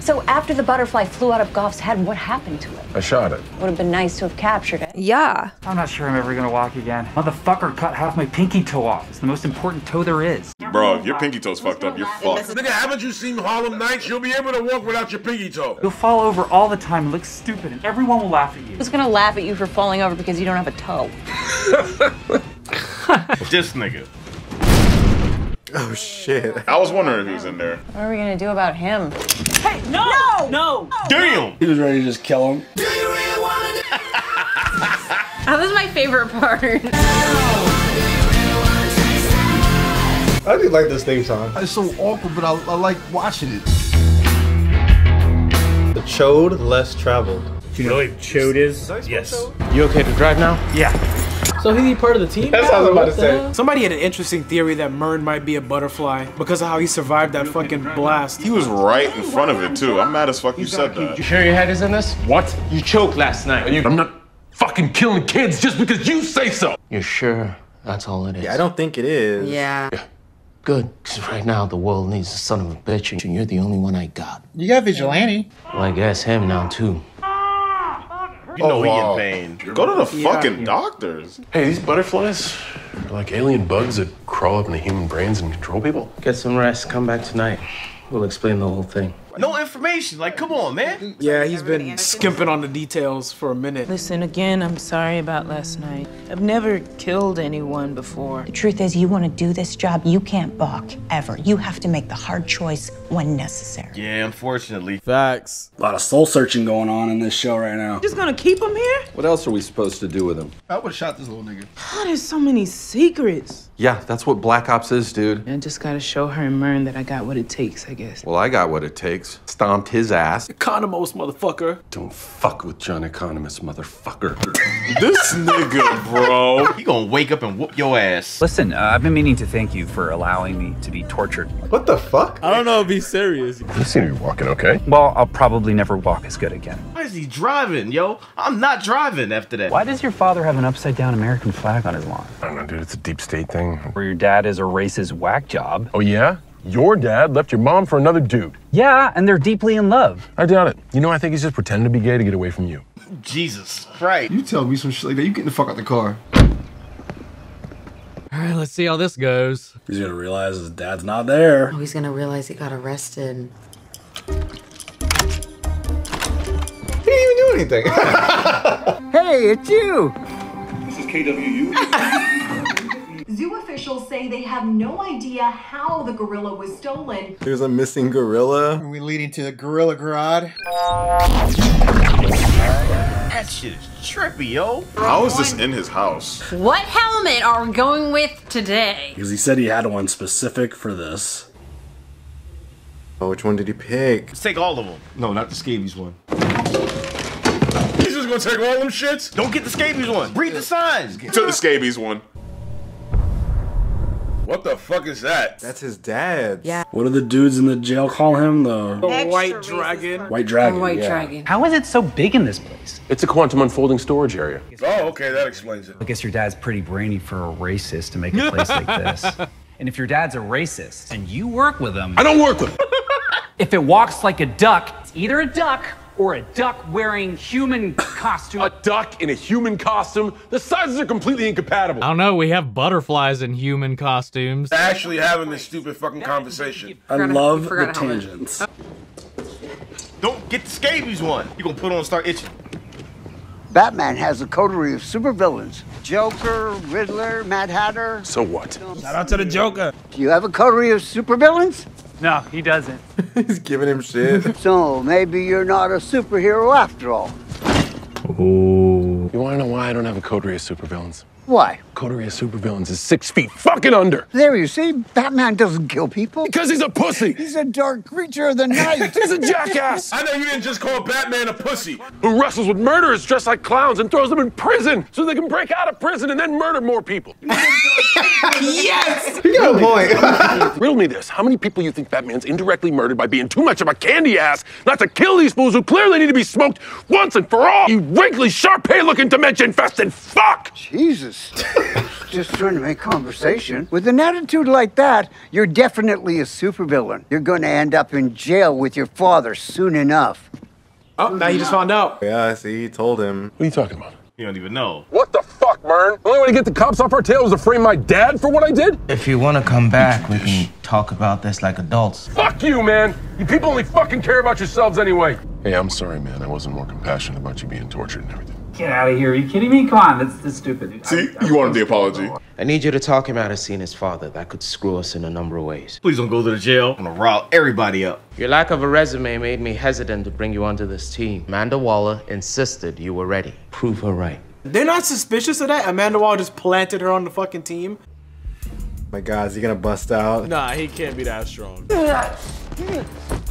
So after the butterfly flew out of Goff's head, what happened to it? I shot it. Would have been nice to have captured it. Yeah. I'm not sure I'm ever gonna walk again. Motherfucker cut half my pinky toe off. It's the most important toe there is. Bro, if your pinky toe's fucked up, you're fucked. Nigga, haven't you seen Harlem Nights? You'll be able to walk without your pinky toe. You'll fall over all the time and look stupid, and everyone will laugh at you. Who's gonna laugh at you for falling over because you don't have a toe? This nigga. Oh shit. I was wondering if he was in there. What are we gonna do about him? Hey, no! No! No. Damn! He was ready to just kill him. That was my favorite part. I do like this theme song. It's so awkward, but I, I like watching it. The Chode Less Traveled. Do you know what chode is? Yes. You okay to drive now? Yeah. So he part of the team? That's what I was about to say. Somebody had an interesting theory that Murn might be a butterfly because of how he survived that fucking blast. He was right in front of it too. I'm mad as fuck you said that. You sure your head is in this? What? You choked last night. I'm not fucking killing kids just because you say so. You're sure that's all it is? Yeah, I don't think it is. Yeah. Yeah. Good, because right now the world needs a son of a bitch, and you're the only one I got. You got Vigilante. Well, I guess him now, too. You know Oh, he wow. in pain. Go to the fucking doctors. Hey, these butterflies are like alien bugs that crawl up into human brains and control people. Get some rest, come back tonight. We'll explain the whole thing. No information. Like, come on, man. Yeah, he's been skimping on the details for a minute. Listen, again, I'm sorry about last night. I've never killed anyone before. The truth is, you want to do this job, you can't balk, ever. You have to make the hard choice when necessary. Yeah, unfortunately. Facts. A lot of soul searching going on in this show right now. Just gonna keep him here? What else are we supposed to do with him? I would have shot this little nigga. Oh, there's so many secrets. Yeah, that's what Black Ops is, dude. I just gotta show her and Murn that I got what it takes, I guess. Well, I got what it takes. Stomped his ass. Economos, motherfucker. Don't fuck with John Economos, motherfucker. This nigga, bro. He gonna wake up and whoop your ass. Listen, uh, I've been meaning to thank you for allowing me to be tortured. What the fuck? I don't know if he's serious. You seem to be walking okay. Well, I'll probably never walk as good again. Why is he driving, yo? I'm not driving after that. Why does your father have an upside down American flag on his lawn? I don't know, dude. It's a deep state thing. Where your dad is a racist whack job. Oh, yeah? Your dad left your mom for another dude. Yeah, and they're deeply in love. I doubt it. You know, I think he's just pretending to be gay to get away from you. Jesus Christ. You tell me some shit like that, you getting the fuck out the car. All right, let's see how this goes. He's gonna realize his dad's not there. Oh, he's gonna realize he got arrested. Anything. Hey, it's you! This is KWU. Zoo officials say they have no idea how the gorilla was stolen. There's a missing gorilla. Are we leading to the Gorilla Grodd? That shit is trippy, yo. How is this in his house? What helmet are we going with today? Because he said he had one specific for this. Oh, which one did he pick? Let's take all of them. No, not the scabies one. He's just gonna take all them shits? Don't get the scabies one. Read the signs. Took the scabies one. What the fuck is that? That's his dad. Yeah. What do the dudes in the jail call him? The The white dragon. White Dragon. White yeah. dragon. How is it so big in this place? It's a quantum unfolding storage area. Oh, okay, that explains it. I guess your dad's pretty brainy for a racist to make a place like this. And if your dad's a racist and you work with him, I don't work with him. if it walks like a duck, it's either a duck or a duck wearing human costume. A duck in a human costume. The sizes are completely incompatible. I don't know, we have butterflies in human costumes. Actually having this stupid fucking conversation. I love the forgot a helmet. tangents. Don't get the scabies one. You're gonna put on and start itching. Batman has a coterie of supervillains Joker, Riddler, Mad Hatter. So what? Shout out to the Joker. Do you have a coterie of supervillains? No, he doesn't. He's giving him shit. So maybe you're not a superhero after all. Ooh. You want to know why I don't have a coterie of supervillains? Why? Coterie of supervillains is six feet fucking under. There you see, Batman doesn't kill people. Because he's a pussy. He's a dark creature of the night. He's a jackass. I know you didn't just call Batman a pussy. Who wrestles with murderers dressed like clowns and throws them in prison so they can break out of prison and then murder more people. yes! You got a point. Riddle me this. How many people you think Batman's indirectly murdered by being too much of a candy ass not to kill these fools who clearly need to be smoked once and for all? You wrinkly, Shar-Pei looking dementia infested fuck! Jesus. Just trying to make conversation. With an attitude like that, you're definitely a supervillain. You're going to end up in jail with your father soon enough. Oh, now you just found out. Yeah, I see, he told him. What are you talking about? You don't even know. What the fuck, Murn? The only way to get the cops off our tail is to frame my dad for what I did? If you want to come back, we can talk about this like adults. Fuck you, man! You people only fucking care about yourselves anyway. Hey, I'm sorry, man. I wasn't more compassionate about you being tortured and everything. Get out of here. Are you kidding me? Come on, that's, that's stupid. See, you wanted the apology. I need you to talk him out of seeing his father. That could screw us in a number of ways. Please don't go to the jail. I'm gonna rile everybody up. Your lack of a resume made me hesitant to bring you onto this team. Amanda Waller insisted you were ready. Prove her right. They're not suspicious of that. Amanda Wall just planted her on the fucking team. My God, is he gonna bust out? Nah, he can't be that strong.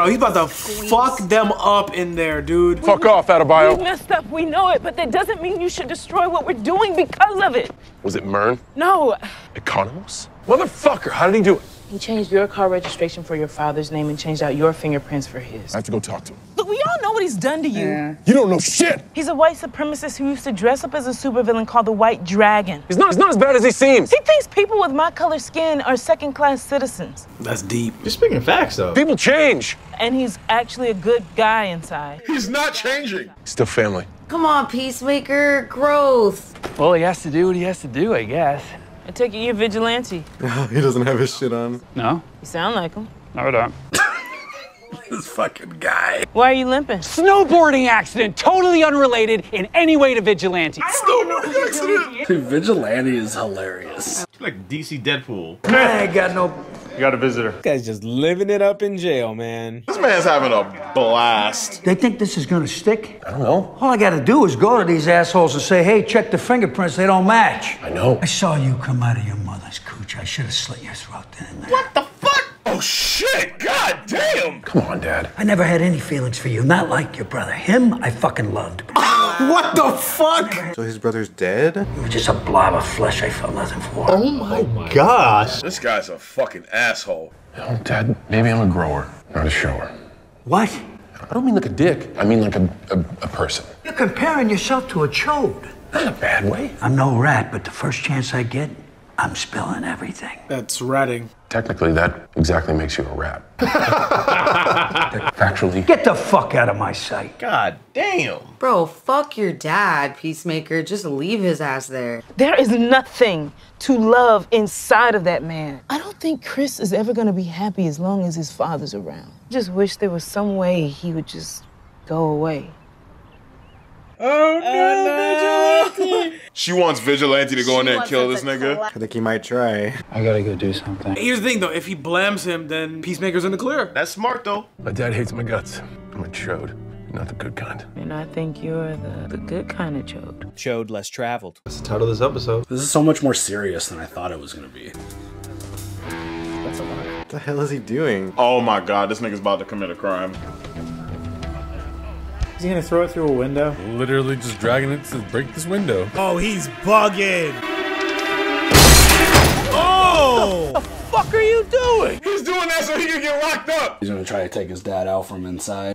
Oh, he's about to fuck them up in there, dude. Fuck off, We Adebayo. messed up, we know it, but that doesn't mean you should destroy what we're doing because of it. Was it Murn? No, Economos? Motherfucker, how did he do it? he changed your car registration for your father's name and changed out your fingerprints for his. I have to go talk to him. Look, we all know what he's done to you. You don't know shit! He's a white supremacist who used to dress up as a supervillain called the White Dragon. He's not, he's not as bad as he seems. He thinks people with my color skin are second class citizens. That's deep. You're speaking facts, though. People change. And he's actually a good guy inside. He's not changing. Still family. Come on, Peacemaker. Growth. Well, he has to do what he has to do, I guess. I take it you're vigilante. he doesn't have his shit on. No? You sound like him. No, I don't. This fucking guy. Why are you limping? Snowboarding accident, totally unrelated in any way to vigilante. Snowboarding accident. Dude, vigilante is hilarious. You're like DC Deadpool. Man, I ain't got no. You got a visitor. This guy's just living it up in jail, man. This man's having a blast. They think this is gonna stick? I don't know. All I gotta do is go to these assholes and say, hey, check the fingerprints, they don't match. I know. I saw you come out of your mother's cooch. I should have slit your throat then. What the fuck? Oh shit! God damn! Come on, Dad. I never had any feelings for you, not like your brother. Him, I fucking loved. What the fuck? So his brother's dead? You were just a blob of flesh I felt nothing for. Oh my oh gosh. This guy's a fucking asshole. Oh, Dad, maybe I'm a grower, not a shower. What? I don't mean like a dick. I mean like a, a, a person. You're comparing yourself to a chode. Not a bad way. I'm no rat, but the first chance I get, I'm spilling everything. That's ratting. Technically, that exactly makes you a rat. Factually. Get the fuck out of my sight. God damn. Bro, fuck your dad, Peacemaker. Just leave his ass there. There is nothing to love inside of that man. I don't think Chris is ever gonna be happy as long as his father's around. Just wish there was some way he would just go away. Oh, oh no, vigilante! She wants Vigilante to go in there and kill this nigga. I think he might try. I gotta go do something. Here's the thing though, if he blams him, then Peacemaker's in the clear. That's smart, though. My dad hates my guts. I'm a chode, not the good kind. And I think you're the, the good kind of chode. Showed less traveled. That's the title of this episode. This is so much more serious than I thought it was gonna be. That's a lot. What the hell is he doing? Oh my god, this nigga's about to commit a crime. Is he gonna throw it through a window? Literally just dragging it to break this window. Oh, he's bugging. Oh! What the fuck are you doing? He's doing that so he can get locked up. He's gonna try to take his dad out from inside.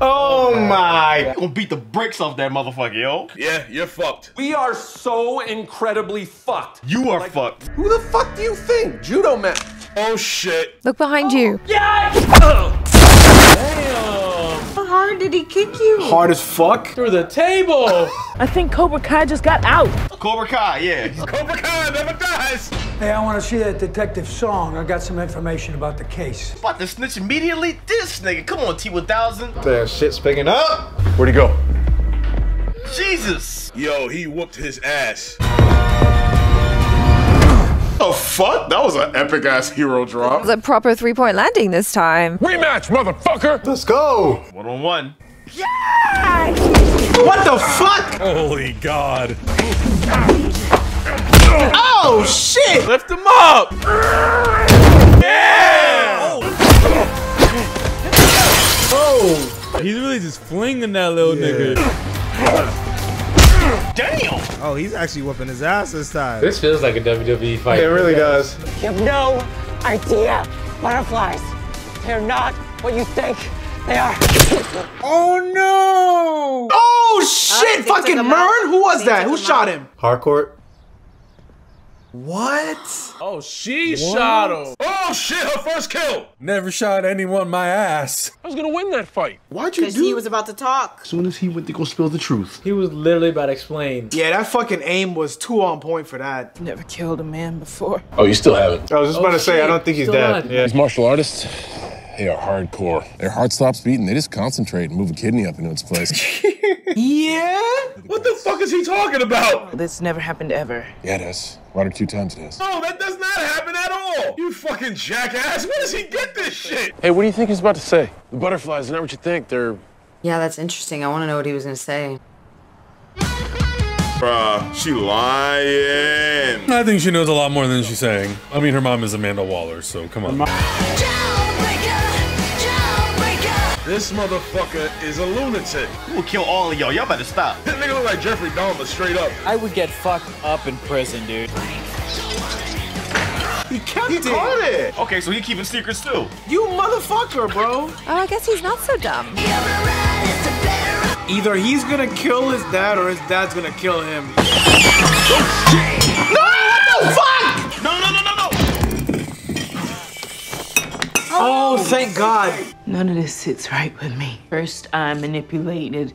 Oh, oh. my. Gonna beat the brakes off that motherfucker, yo. Yeah, you're fucked. We are so incredibly fucked. You are fucked. Who the fuck do you think? Judo man. Oh shit. Look behind you. How hard did he kick you? Hard as fuck. Through the table. I think Cobra Kai just got out. Cobra Kai, yeah. Cobra Kai never dies. Hey, I want to see that detective song. I got some information about the case. About to snitch immediately? This nigga. Come on, T1000. That shit's picking up. Where'd he go? Jesus. Yo, he whooped his ass. Oh fuck? That was an epic ass hero drop. It was a proper three point landing this time. Rematch, motherfucker! Let's go! One on one. Yeah! What the fuck? Holy god. Oh shit! Lift him up! Yeah! Oh! oh. He's really just flinging that little nigga. Damn! Oh, he's actually whooping his ass this time. This feels like a WWE fight. It really does. You have no idea. Butterflies, they're not what you think they are. Oh no! Oh shit! Fucking Murn? Who was that? Who shot him? Harcourt. What? Oh, she What? shot him. Oh shit, her first kill. Never shot anyone my ass. I was gonna win that fight. Why'd you Because do he was about to talk. As soon as he went to go spill the truth. He was literally about to explain. Yeah, that fucking aim was too on point for that. Never killed a man before. Oh, you still haven't. I was just about to oh, say, I don't think he's dead. Yeah. He's martial artists, they are hardcore. Their heart stops beating. They just concentrate and move a kidney up into its place. Yeah? What the fuck is he talking about? This never happened ever. yeah, it has. One or two times it has. No, that does not happen at all. You fucking jackass. Where does he get this shit? Hey, what do you think he's about to say? The butterflies are not what you think. They're Yeah, that's interesting. I want to know what he was gonna say. Bruh, she lying. I think she knows a lot more than she's saying. I mean, her mom is Amanda Waller, so come on. This motherfucker is a lunatic. We'll kill all of y'all. Y'all better stop. This nigga look like Jeffrey Dahmer straight up. I would get fucked up in prison, dude. He kept He it. caught it. Okay, so he keeping secrets too. You motherfucker, bro. Oh, I guess he's not so dumb. Either he's gonna kill his dad or his dad's gonna kill him. No, what the fuck? Oh, thank God. None of this sits right with me. First, I manipulated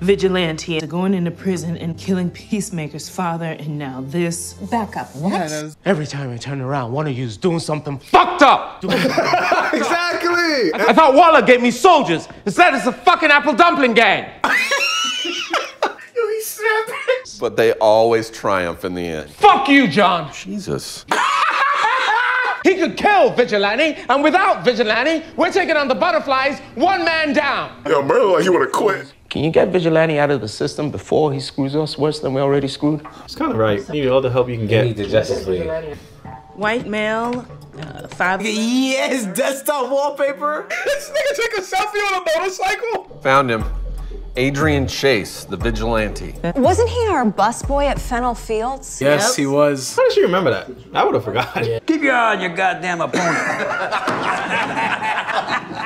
vigilante into going into prison and killing Peacemaker's father, and now this. Back up. What? Every time I turn around, one of you's doing something fucked up. exactly. I thought Waller gave me soldiers. Instead, it's a fucking apple dumpling gang. Yo, he's snapping. But they always triumph in the end. Fuck you, John. Jesus. He could kill Vigilante, and without Vigilante, we're taking on the butterflies one man down. Yo, Murder like he wanna quit. Can you get Vigilante out of the system before he screws us worse than we already screwed? It's kind of right. You need all the help you can get. need the Justice League. White male, uh, five. Yes, desktop wallpaper. This nigga took a selfie on a motorcycle. Found him. Adrian Chase, the vigilante. Wasn't he our busboy at Fennel Fields? Yes, he was. How does she remember that? I would have forgot. Keep your eye on your goddamn opponent.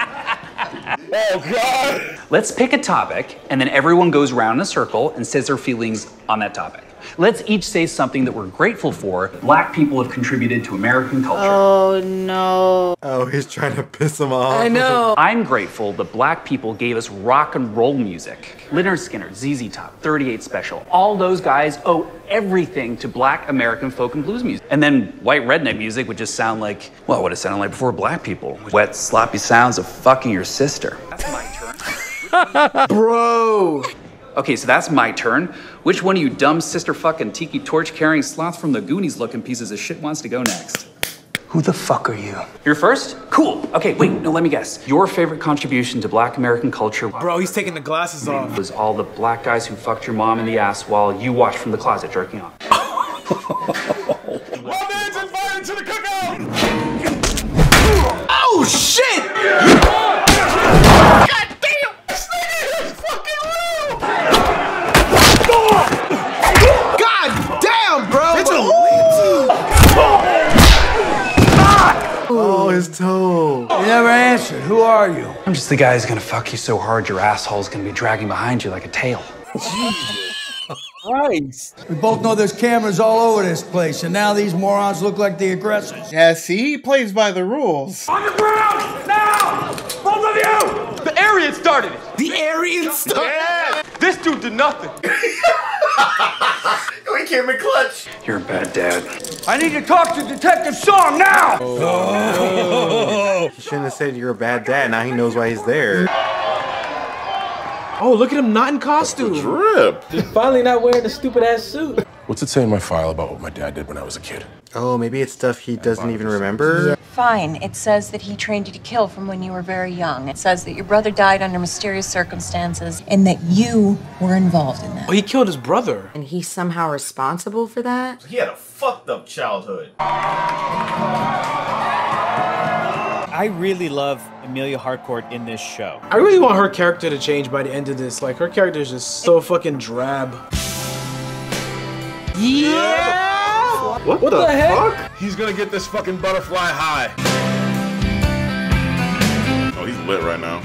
Oh God. Let's pick a topic, and then everyone goes around in a circle and says their feelings on that topic. Let's each say something that we're grateful for. Black people have contributed to American culture. Oh no. Oh, he's trying to piss him off. I know. I'm grateful that black people gave us rock and roll music. Lynyrd Skynyrd, ZZ Top, 38 Special. All those guys owe everything to black American folk and blues music. And then white redneck music would just sound like, well, what it sounded like before black people. Wet, sloppy sounds of fucking your sister. That's my turn. Bro. Okay, so that's my turn. Which one of you dumb sister fucking tiki torch carrying sloth from the Goonies looking pieces of shit wants to go next? Who the fuck are you? You're first? Cool. Okay, wait, no, let me guess. Your favorite contribution to black American culture Bro, he's taking the glasses off. was all the black guys who fucked your mom in the ass while you watched from the closet jerking off. My man's invited to the cookout. Oh shit! God damn! This nigga is fucking real. God damn, bro! It's Oh, his toe. You never answered. Who are you? I'm just the guy who's gonna fuck you so hard your asshole's gonna be dragging behind you like a tail. Christ. We both know there's cameras all over this place, and now these morons look like the aggressors. Yeah, see, he plays by the rules. On the ground now! Both of you! The Aryan started it. The Aryan started Yeah. This dude did nothing. We came in clutch. You're a bad dad. I need to talk to Detective Song now! Oh! He shouldn't have said you're a bad dad. Now he knows why he's there. Oh, look at him not in costume. Drip. He's finally not wearing the stupid ass suit. What's it say in my file about what my dad did when I was a kid? Oh, maybe it's stuff he doesn't even remember. Fine. It says that he trained you to kill from when you were very young. It says that your brother died under mysterious circumstances and that you were involved in that. Oh, he killed his brother. And he's somehow responsible for that? He had a fucked up childhood. I really love Amelia Harcourt in this show. I really want her character to change by the end of this. Like, her character is just so fucking drab. Yeah. What, What the the heck? fuck? He's gonna get this fucking butterfly high. Oh, he's lit right now.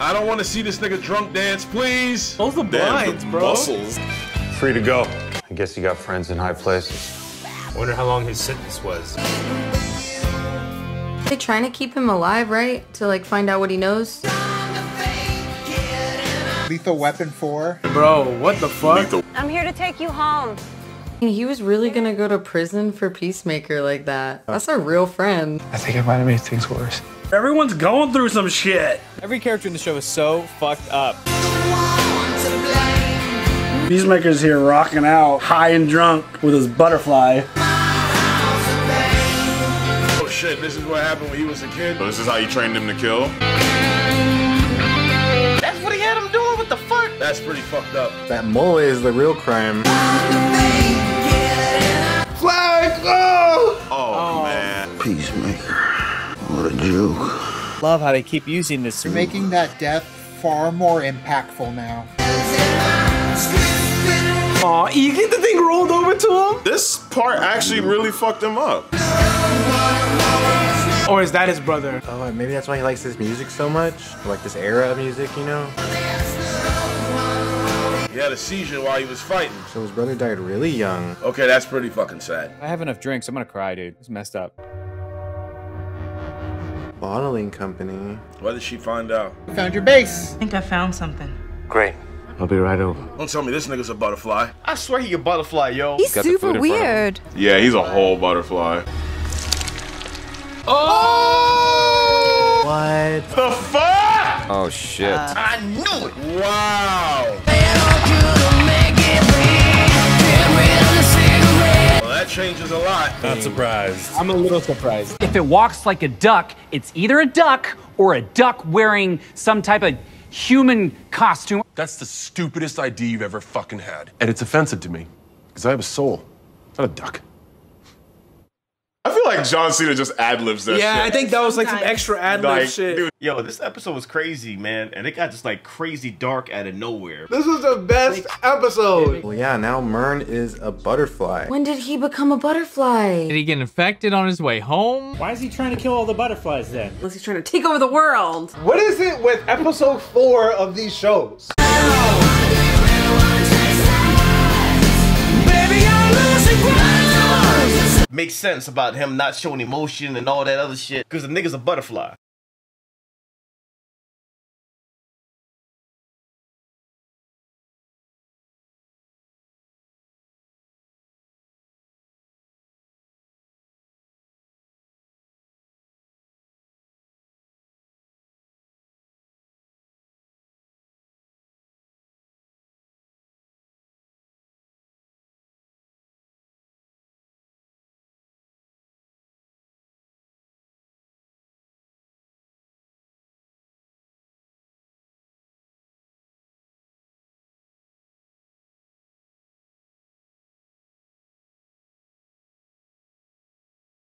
I don't want to see this nigga drunk dance, please. Close the blinds, bro. Muscles. Free to go. I guess he got friends in high places. Wonder how long his sentence was. They trying to keep him alive, right? To like find out what he knows. Lethal Weapon 4. Bro, what the fuck? I'm here to take you home. He was really gonna go to prison for Peacemaker like that. That's a real friend. I think I might have made things worse. Everyone's going through some shit. Every character in the show is so fucked up. Peacemaker's here rocking out, high and drunk with his butterfly. Oh shit, this is what happened when he was a kid. So this is how you trained him to kill? That's what he had him doing? What the fuck? That's pretty fucked up. That mole is the real crime. Flag! Oh! Oh, man. Peacemaker. What a joke. Love how they keep using this. You're making that death far more impactful now. Aw, you get the thing rolled over to him? This part actually really fucked him up. Or is that his brother? Oh, maybe that's why he likes this music so much. Like this era of music, you know? He had a seizure while he was fighting. So his brother died really young. Okay, that's pretty fucking sad. I have enough drinks. I'm gonna cry, dude. It's messed up. Bottling company. What did she find out? Found your base. I think I found something. Great. I'll be right over. Don't tell me this nigga's a butterfly. I swear he a butterfly, yo. He's Got the super food in front of weird. Yeah, he's a whole butterfly. Oh! What? The fuck? Oh, shit. I knew it. Wow. That changes a lot. Not surprised. I'm a little surprised. If it walks like a duck, it's either a duck or a duck wearing some type of human costume. That's the stupidest idea you've ever fucking had. And it's offensive to me. Because I have a soul, not a duck. I feel like John Cena just ad libs that Yeah, shit. I think that was like some extra ad lib Like, shit. dude, Yo, this episode was crazy, man. And it got just like crazy dark out of nowhere. This was the best episode. Well, yeah, now Murn is a butterfly. When did he become a butterfly? Did he get infected on his way home? Why is he trying to kill all the butterflies then? Unless he's trying to take over the world. What is it with episode four of these shows? Makes sense about him not showing emotion and all that other shit. Because the nigga's a butterfly.